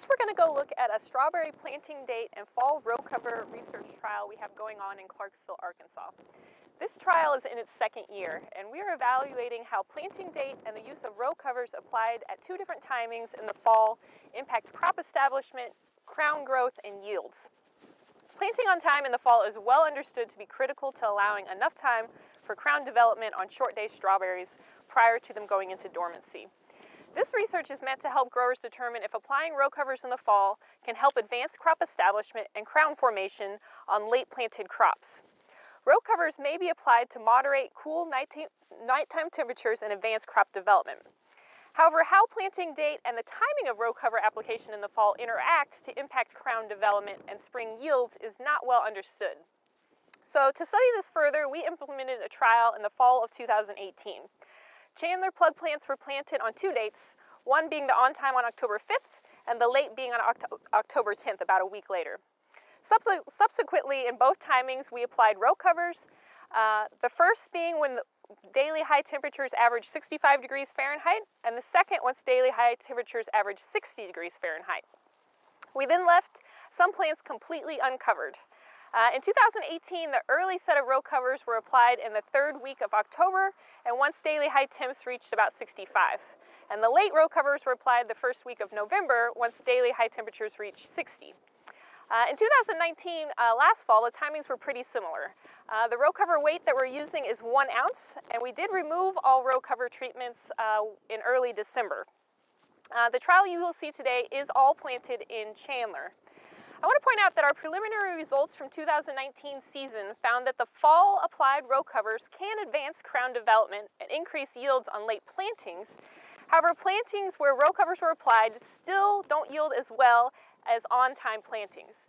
Next, we're going to go look at a strawberry planting date and fall row cover research trial we have going on in Clarksville, Arkansas. This trial is in its second year, and we are evaluating how planting date and the use of row covers applied at two different timings in the fall impact crop establishment, crown growth, and yields. Planting on time in the fall is well understood to be critical to allowing enough time for crown development on short day strawberries prior to them going into dormancy. This research is meant to help growers determine if applying row covers in the fall can help advance crop establishment and crown formation on late planted crops. Row covers may be applied to moderate cool nighttime temperatures and advance crop development. However, how planting date and the timing of row cover application in the fall interacts to impact crown development and spring yields is not well understood. So to study this further, we implemented a trial in the fall of 2018. Chandler plug plants were planted on two dates, one being the on time on October 5th and the late being on October 10th, about a week later. subsequently, in both timings, we applied row covers, uh, the first being when the daily high temperatures averaged 65 degrees Fahrenheit, and the second once daily high temperatures averaged 60 degrees Fahrenheit. We then left some plants completely uncovered. Uh, in 2018, the early set of row covers were applied in the third week of October, and once daily high temps reached about 65. And the late row covers were applied the first week of November, once daily high temperatures reached 60. Uh, in 2019, uh, last fall, the timings were pretty similar. Uh, the row cover weight that we're using is one ounce, and we did remove all row cover treatments uh, in early December. Uh, the trial you will see today is all planted in Chandler. I want to point out that our preliminary results from 2019 season found that the fall applied row covers can advance crown development and increase yields on late plantings. However, plantings where row covers were applied still don't yield as well as on-time plantings.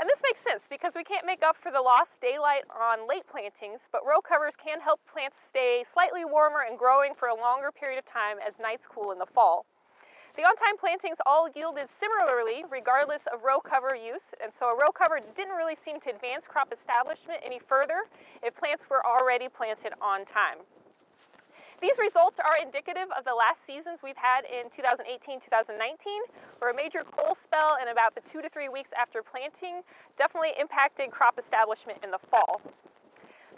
And this makes sense because we can't make up for the lost daylight on late plantings, but row covers can help plants stay slightly warmer and growing for a longer period of time as nights cool in the fall. The on-time plantings all yielded similarly, regardless of row cover use, and so a row cover didn't really seem to advance crop establishment any further if plants were already planted on time. These results are indicative of the last seasons we've had in 2018-2019, where a major cold spell in about the two to three weeks after planting definitely impacted crop establishment in the fall.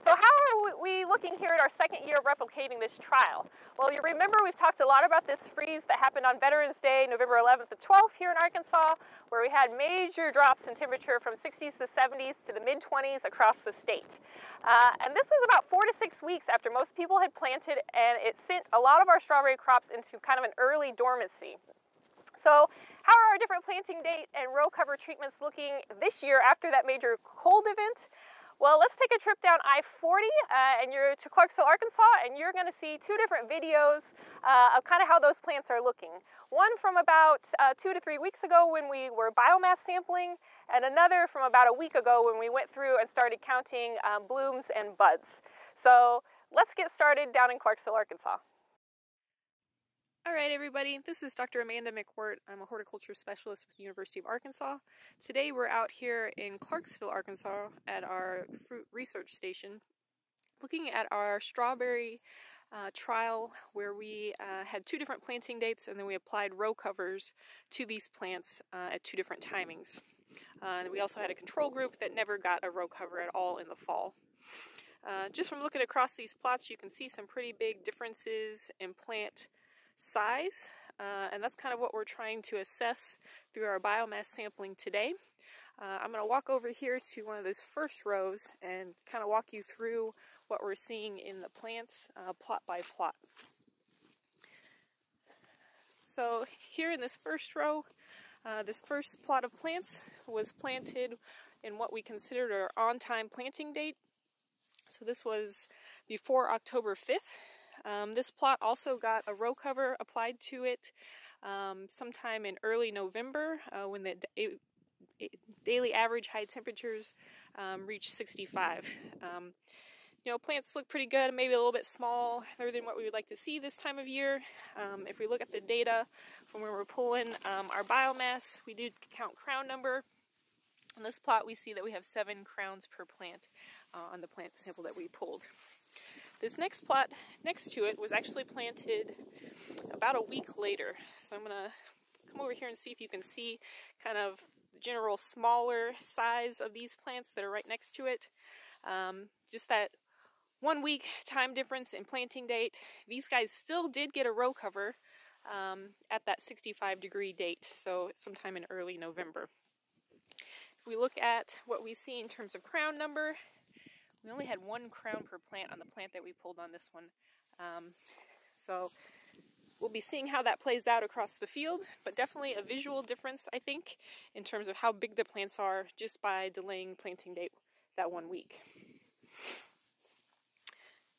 So how are we looking here at our second year of replicating this trial? Well, you remember we've talked a lot about this freeze that happened on Veterans Day, November 11th to 12th here in Arkansas, where we had major drops in temperature from 60s to 70s to the mid-20s across the state. Uh, and this was about four to six weeks after most people had planted, and it sent a lot of our strawberry crops into kind of an early dormancy. So how are our different planting date and row cover treatments looking this year after that major cold event? Well, let's take a trip down I-40 uh, and you're to Clarksville, Arkansas, and you're gonna see two different videos uh, of kind of how those plants are looking. One from about uh, two to three weeks ago when we were biomass sampling, and another from about a week ago when we went through and started counting um, blooms and buds. So let's get started down in Clarksville, Arkansas. All right, everybody, this is Dr. Amanda McWhirt. I'm a horticulture specialist with the University of Arkansas. Today we're out here in Clarksville, Arkansas at our fruit research station looking at our strawberry uh, trial where we uh, had two different planting dates and then we applied row covers to these plants uh, at two different timings. Uh, and we also had a control group that never got a row cover at all in the fall. Uh, just from looking across these plots, you can see some pretty big differences in plant size, uh, and that's kind of what we're trying to assess through our biomass sampling today. Uh, I'm going to walk over here to one of those first rows and kind of walk you through what we're seeing in the plants uh, plot by plot. So here in this first row, uh, this first plot of plants was planted in what we considered our on-time planting date. So this was before October 5th, um, this plot also got a row cover applied to it um, sometime in early November uh, when the daily average high temperatures um, reached 65. Um, you know, plants look pretty good, maybe a little bit smaller than what we would like to see this time of year. Um, if we look at the data from where we're pulling um, our biomass, we do count crown number. On this plot, we see that we have seven crowns per plant uh, on the plant sample that we pulled. This next plot next to it was actually planted about a week later. So I'm going to come over here and see if you can see kind of the general smaller size of these plants that are right next to it. Um, just that one week time difference in planting date. These guys still did get a row cover um, at that 65 degree date, so sometime in early November. If we look at what we see in terms of crown number, we only had one crown per plant on the plant that we pulled on this one. Um, so we'll be seeing how that plays out across the field, but definitely a visual difference, I think, in terms of how big the plants are just by delaying planting date that one week.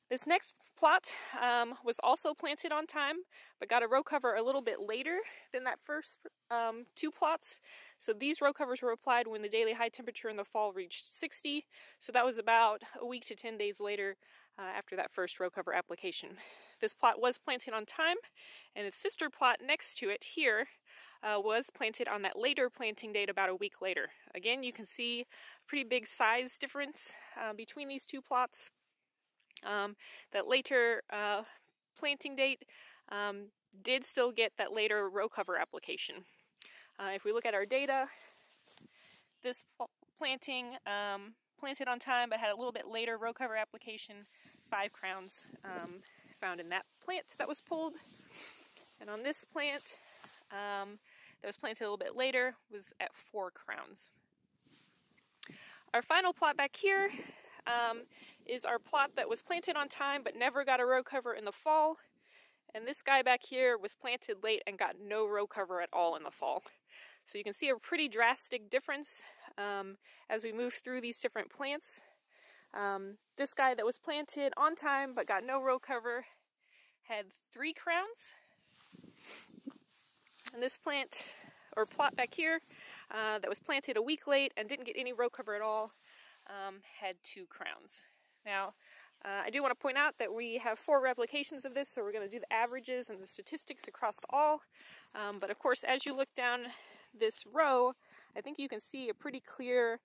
This next plot um, was also planted on time, but got a row cover a little bit later than that first um, two plots. So these row covers were applied when the daily high temperature in the fall reached 60. So that was about a week to 10 days later uh, after that first row cover application. This plot was planted on time, and its sister plot next to it here uh, was planted on that later planting date about a week later. Again, you can see a pretty big size difference uh, between these two plots. Um, that later uh, planting date um, did still get that later row cover application. Uh, if we look at our data, this planting um, planted on time but had a little bit later row cover application, five crowns um, found in that plant that was pulled. And on this plant um, that was planted a little bit later was at four crowns. Our final plot back here um, is our plot that was planted on time but never got a row cover in the fall. And this guy back here was planted late and got no row cover at all in the fall. So you can see a pretty drastic difference um, as we move through these different plants. Um, this guy that was planted on time but got no row cover had three crowns. And this plant, or plot back here, uh, that was planted a week late and didn't get any row cover at all, um, had two crowns. Now, uh, I do want to point out that we have four replications of this, so we're going to do the averages and the statistics across all. Um, but of course, as you look down this row, I think you can see a pretty clear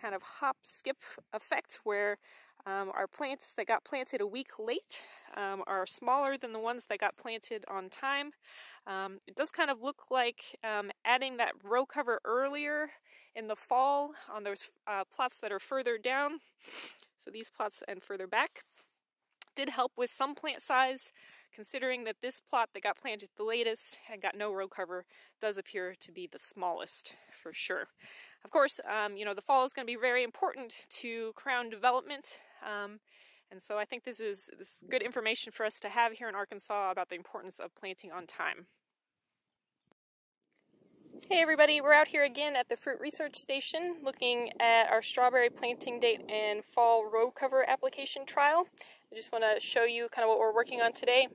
kind of hop skip effect where um, our plants that got planted a week late um, are smaller than the ones that got planted on time. Um, it does kind of look like um, adding that row cover earlier in the fall on those uh, plots that are further down. So these plots and further back did help with some plant size, considering that this plot that got planted the latest and got no row cover does appear to be the smallest for sure. Of course, um, you know, the fall is going to be very important to crown development. Um, and so I think this is, this is good information for us to have here in Arkansas about the importance of planting on time. Hey everybody, we're out here again at the Fruit Research Station looking at our strawberry planting date and fall row cover application trial. I just want to show you kind of what we're working on today.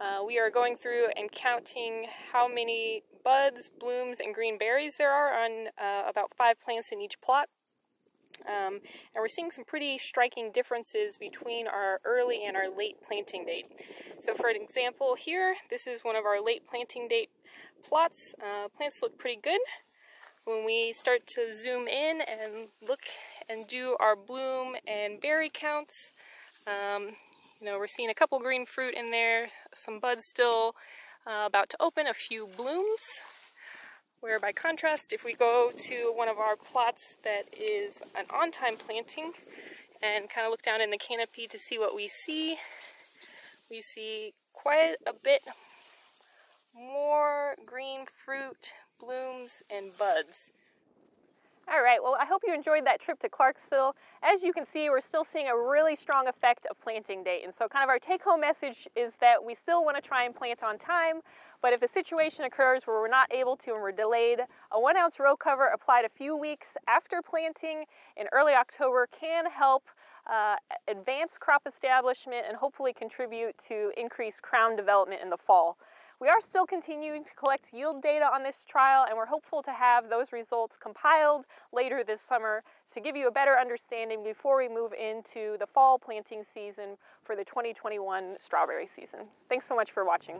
Uh, we are going through and counting how many buds, blooms, and green berries there are on uh, about five plants in each plot. Um, and we're seeing some pretty striking differences between our early and our late planting date. So for an example here, this is one of our late planting date plots. Uh, plants look pretty good. When we start to zoom in and look and do our bloom and berry counts, um, you know, we're seeing a couple green fruit in there, some buds still uh, about to open, a few blooms. Where by contrast, if we go to one of our plots that is an on-time planting and kind of look down in the canopy to see what we see, we see quite a bit more green fruit, blooms, and buds. All right, well, I hope you enjoyed that trip to Clarksville. As you can see, we're still seeing a really strong effect of planting date. And so kind of our take-home message is that we still want to try and plant on time, but if a situation occurs where we're not able to and we're delayed, a one ounce row cover applied a few weeks after planting in early October can help uh, advance crop establishment and hopefully contribute to increased crown development in the fall. We are still continuing to collect yield data on this trial and we're hopeful to have those results compiled later this summer to give you a better understanding before we move into the fall planting season for the 2021 strawberry season. Thanks so much for watching.